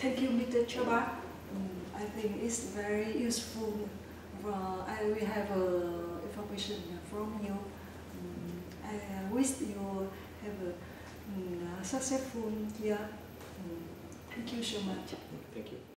Thank you, Mr. Csaba. Um, mm. I think it's very useful. Uh, I will have uh, information from you. Um, I uh, wish you have a um, successful year. Thank you so much. Thank you.